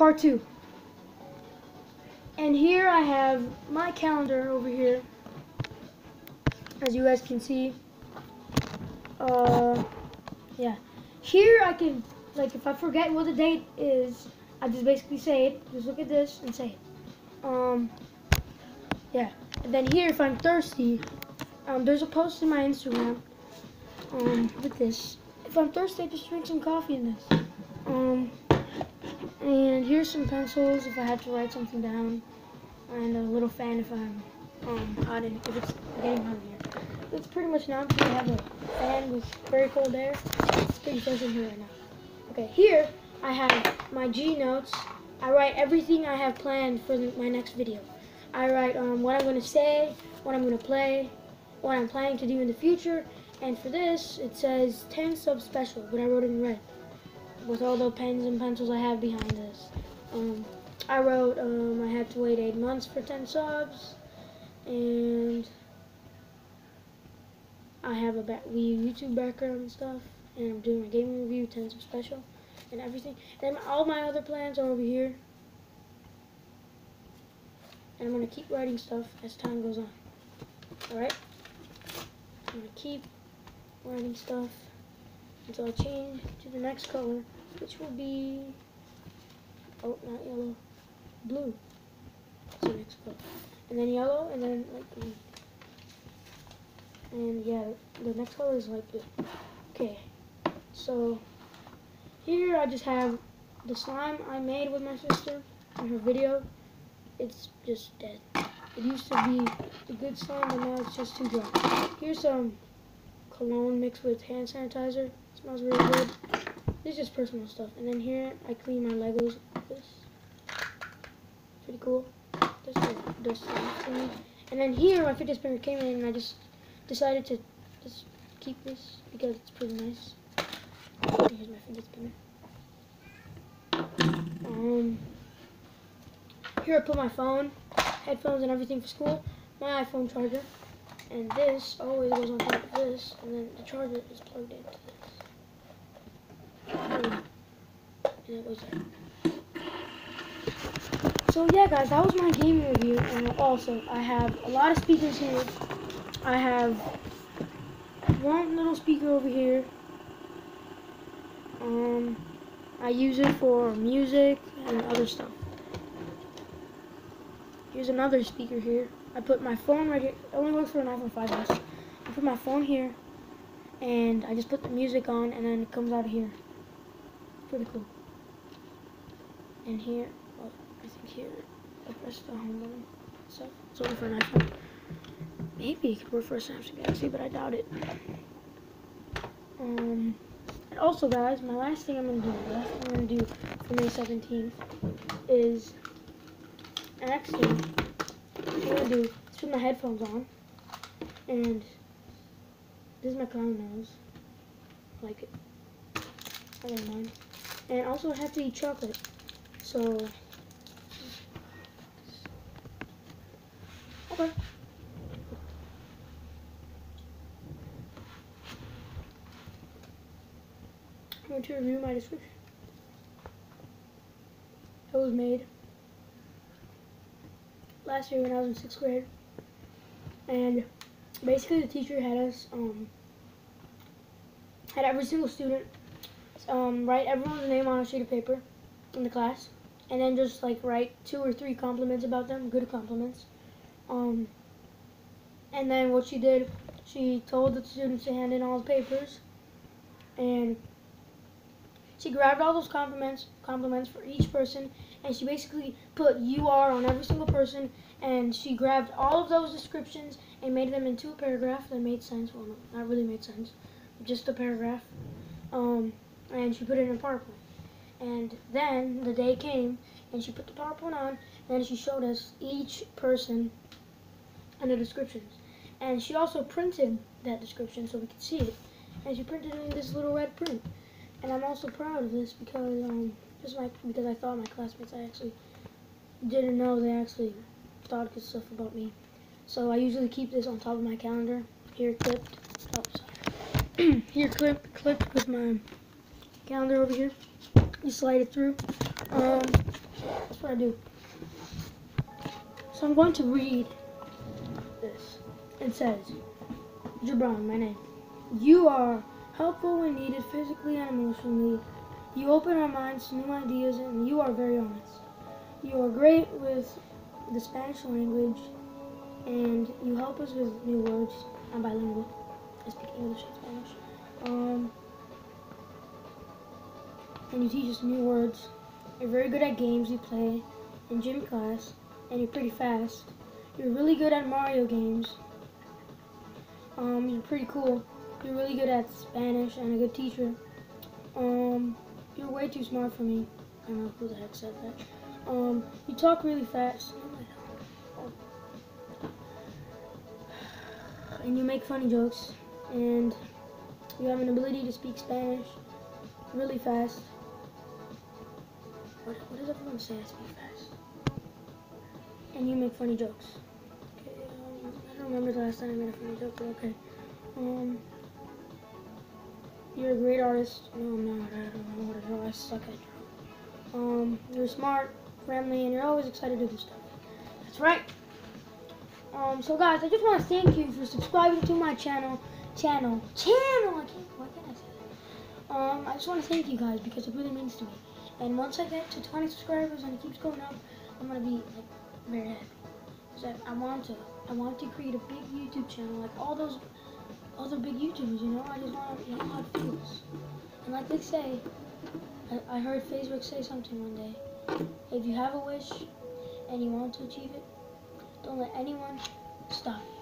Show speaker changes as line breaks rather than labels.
part two. And here I have my calendar over here. As you guys can see. Uh, yeah. Here I can, like, if I forget what the date is, I just basically say it. Just look at this and say it. Um, yeah. And then here, if I'm thirsty, um, there's a post in my Instagram um, with this. If I'm thirsty, I just drink some coffee in this. Um, and here's some pencils if I had to write something down, and a little fan if I'm um, hot in, if it's getting hot in here. It's pretty much now because I have a fan with very cold air. It's pretty in here right now. Okay, here I have my G notes. I write everything I have planned for the, my next video. I write um, what I'm going to say, what I'm going to play, what I'm planning to do in the future, and for this, it says 10 sub special, but I wrote it in red with all the pens and pencils I have behind this. Um, I wrote um, I had to wait 8 months for 10 subs, and I have a Wii YouTube background and stuff, and I'm doing a gaming review, 10 sub special, and everything. And all my other plans are over here. And I'm going to keep writing stuff as time goes on. Alright? I'm going to keep writing stuff until I change to the next color, which will be, oh, not yellow, blue. That's the next color. And then yellow, and then light green. And yeah, the next color is light blue. Okay, so here I just have the slime I made with my sister in her video. It's just dead. It used to be a good slime, but now it's just too dry. Here's some cologne mixed with hand sanitizer. It smells really good. This is just personal stuff. And then here, I clean my Legos with this. Pretty cool. Thing. And then here, my fidget spinner came in, and I just decided to just keep this because it's pretty nice. Here's my fidget spinner. Um, here I put my phone, headphones, and everything for school. My iPhone charger. And this always goes on top of this, and then the charger is plugged into this. And it goes there. So yeah guys, that was my gaming review, and also, I have a lot of speakers here. I have one little speaker over here. Um, I use it for music and other stuff. Here's another speaker here. I put my phone right here. It only works for an iPhone 5S. I put my phone here, and I just put the music on, and then it comes out of here. Pretty cool. And here, well, I think here, I press the home button. So it's only for an iPhone. Maybe it could work for a Samsung Galaxy, but I doubt it. Um, and also, guys, my last thing I'm gonna do, the last thing I'm gonna do for May 17th is actually what I'm gonna do is put my headphones on, and this is my clown nose. Like it. I don't mind. And also I have to eat chocolate. So okay. I'm going to review my description. It was made last year when I was in sixth grade. And basically the teacher had us, um, had every single student um, write everyone's name on a sheet of paper in the class. And then just like write two or three compliments about them, good compliments. Um, and then what she did, she told the students to hand in all the papers. And she grabbed all those compliments, compliments for each person, and she basically put UR on every single person, and she grabbed all of those descriptions and made them into a paragraph that made sense. Well, no, not really made sense, just a paragraph. Um, and she put it in a PowerPoint. And then the day came, and she put the PowerPoint on, and she showed us each person and the descriptions. And she also printed that description so we could see it. And she printed it in this little red print. And I'm also proud of this because um, just my because I thought my classmates I actually didn't know they actually thought good stuff about me. So I usually keep this on top of my calendar. Here clipped. Oh, sorry. here clipped clipped with my calendar over here. You slide it through. Um, that's what I do. So I'm going to read this. It says, Jabron, my name. You are helpful when needed physically and emotionally. You open our minds to new ideas and you are very honest. You are great with the Spanish language and you help us with new words. I'm bilingual. I speak English and Spanish. Um, and you teach us new words. You're very good at games you play in gym class, and you're pretty fast. You're really good at Mario games. Um, you're pretty cool. You're really good at Spanish and a good teacher. Um, you're way too smart for me. I don't know who the heck said that. Um, you talk really fast. And you make funny jokes. And you have an ability to speak Spanish really fast. What, what does everyone say I speak fast? And you make funny jokes. Okay, um, I don't remember the last time I made a funny joke, but okay. Um, you're a great artist. No, I'm not. I don't know what to draw. I suck at drawing. Um, you're smart, friendly, and you're always excited to do stuff. That's right. Um, so guys, I just want to thank you for subscribing to my channel. Channel. Channel! I can't, why can't I say that? Um, I just want to thank you guys because it really means to me. And once I get to 20 subscribers and it keeps going up, I'm gonna be like very happy. Cause I, I want to, I want to create a big YouTube channel like all those other big YouTubers. You know, I just want to know how feels. And like they say, I, I heard Facebook say something one day. If you have a wish and you want to achieve it, don't let anyone stop you.